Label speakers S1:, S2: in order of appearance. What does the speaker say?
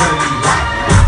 S1: Jackson.